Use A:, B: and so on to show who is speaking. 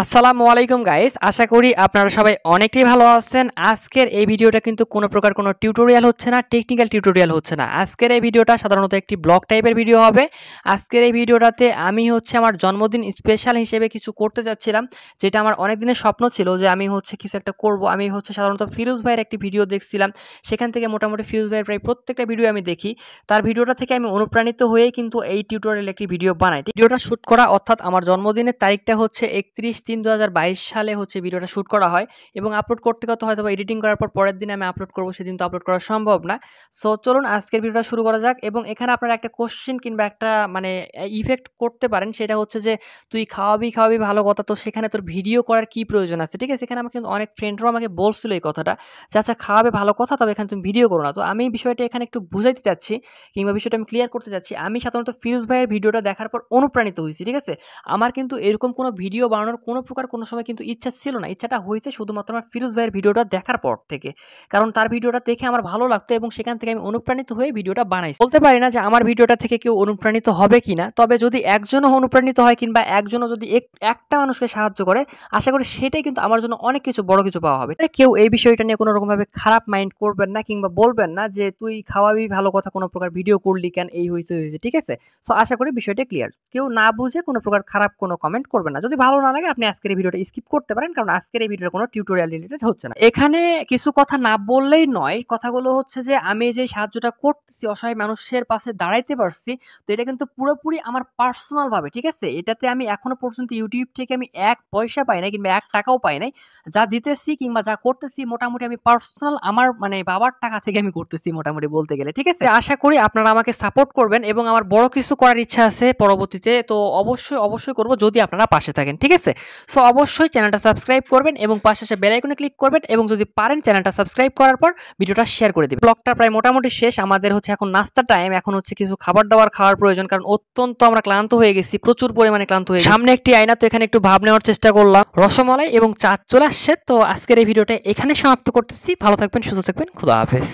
A: আসসালামু আলাইকুম গাইস আশা করি আপনারা সবাই অনেকেই ভালো আছেন। আজকের এই ভিডিওটা কিন্তু কোনো প্রকার কোনো টিউটোরিয়াল হচ্ছে না টেকনিক্যাল টিউটোরিয়াল হচ্ছে না। আজকের এই ভিডিওটা সাধারণত একটি ব্লগ টাইপের ভিডিও হবে। আজকের এই ভিডিওটাতে আমি হচ্ছে আমার জন্মদিন স্পেশাল হিসেবে কিছু করতে যাচ্ছিলাম, যেটা আমার অনেক দিনের স্বপ্ন ছিল যে আমি হচ্ছে কিছু একটা করব। আমি হচ্ছে সাধারণত ফিরোজ ভাইয়ের একটি ভিডিও দেখছিলাম। সেখান থেকে মোটামুটি ফিরোজ ভাইয়ের প্রায় প্রত্যেকটা ভিডিও আমি দেখি। তার ভিডিওটা থেকে আমি অনুপ্রাণিত হয়েই কিন্তু এই টিউটোরিয়াল একটি ভিডিও বানাই। ভিডিওটা শ্যুট করা অর্থাৎ আমার জন্মদিনের তারিখটা হচ্ছে একত্রিশ তিন দু সালে হচ্ছে ভিডিওটা শ্যুট করা হয় এবং আপলোড করতে করতে হয়তো এডিটিং করার পর পরের দিন আমি আপলোড করব, সেদিন তো আপলোড করা সম্ভব না। সো চলুন আজকের ভিডিওটা শুরু করা যাক এবং এখানে আপনারা একটা কোশ্চেন কিংবা একটা মানে ইফেক্ট করতে পারেন। সেটা হচ্ছে যে, তুই খাওয়াবি খাওয়াবি ভালো কথা, তো সেখানে তোর ভিডিও করার কি প্রয়োজন আছে? ঠিক আছে? এখানে আমাকে কিন্তু অনেক ফ্রেন্ডরাও আমাকে বলছিল এই কথাটা যে আচ্ছা খাওয়াবে ভালো কথা, তবে এখানে তুমি ভিডিও করো না। তো আমি বিষয়টা এখানে একটু বুঝাইতে চাচ্ছি কিংবা বিষয়টা আমি ক্লিয়ার করতে চাচ্ছি। আমি সাধারণত ফিরোজ ভাইয়ের ভিডিওটা দেখার পর অনুপ্রাণিত হয়েছি, ঠিক আছে? আমার কিন্তু এরকম কোনো ভিডিও বানানোর কোনো প্রকার কোনো সময় কিন্তু ইচ্ছা ছিল না। ইচ্ছাটা হয়েছে শুধুমাত্র আমার ফিরোজ ভাইয়ের ভিডিওটা দেখার পর থেকে। কারণ তার ভিডিওটা দেখে আমার ভালো লাগতো এবং সেখান থেকে আমি অনুপ্রাণিত হয়ে ভিডিওটা বানাই বলতে পারি না যে আমার ভিডিওটা থেকে কেউ অনুপ্রাণিত হবে কি না তবে যদি একজনও অনুপ্রাণিত হয় কিংবা একজনও যদি একটা মানুষকে সাহায্য করে, আশা করি সেটাই কিন্তু আমার জন্য অনেক কিছু, বড় কিছু পাওয়া হবে। কেউ এই বিষয়টা নিয়ে কোনো রকমভাবে খারাপ মাইন্ড করবেন না কিংবা বলবেন না যে, তুই খাওয়াবি, ভালো কথা, কোনো প্রকার ভিডিও করলি কেন? এই হয়েছে হয়েছে ঠিক আছে? তো আশা করি বিষয়টা ক্লিয়ার কেউ না বুঝে কোনো প্রকার খারাপ কোনো কমেন্ট করবেন না। যদি ভালো না লাগে আপনি আজকের এই ভিডিওটা স্কিপ করতে পারেন, কারণ আজকের এই ভিডিওটা কোনো টিউটোরিয়াল রিলেটেড হচ্ছে না। এখানে কিছু কথা না বললেই নয়, কথাগুলো হচ্ছে যে আমি যে সাহায্যটা করতেছি অসহায় মানুষের পাশে দাঁড়াইতে পারছি। তো এটা কিন্তু পুরোপুরি আমার পার্সোনাল ভাবে, ঠিক আছে? এটাতে আমি এখনও পর্যন্ত ইউটিউব থেকে আমি এক পয়সা পাই নাই কিংবা এক টাকাও পাই নাই। যা দিতেছি কিংবা যা করতেছি মোটামুটি আমি পার্সোনাল আমার মানে বাবার টাকা থেকে আমি করতেছি মোটামুটি বলতে গেলে, ঠিক আছে? আশা করি আপনারা আমাকে সাপোর্ট করবেন এবং আমার বড় কিছু করার ইচ্ছা আছে পরবর্তীতে। তো অবশ্যই অবশ্যই করব যদি আপনারা পাশে থাকেন, ঠিক আছে? সো অবশ্যই চ্যানেলটা সাবস্ক্রাইব করবেন এবং পাশে এসে বেল আইকনে ক্লিক করবেন এবং যদি পারেন চ্যানেলটা সাবস্ক্রাইব করার পর ভিডিওটা শেয়ার করে দিবেন। ব্লগটা প্রায় মোটামুটি শেষ, আমাদের হচ্ছে এখন নাস্তা টাইম এখন হচ্ছে কিছু খাবার দাবার খাওয়ার প্রয়োজন, কারণ অত্যন্ত আমরা ক্লান্ত হয়ে গেছি, প্রচুর পরিমাণে ক্লান্ত হয়ে সামনে একটি আয়না, তো এখানে একটু ভাব নেওয়ার চেষ্টা করলাম। রসমালাই এবং চাঁদ চলে আসছে তো আজকের এই ভিডিওটা এখানে সমাপ্ত করতেছি। ভালো থাকবেন, সুস্থ থাকবেন। খুদা হাফেজ।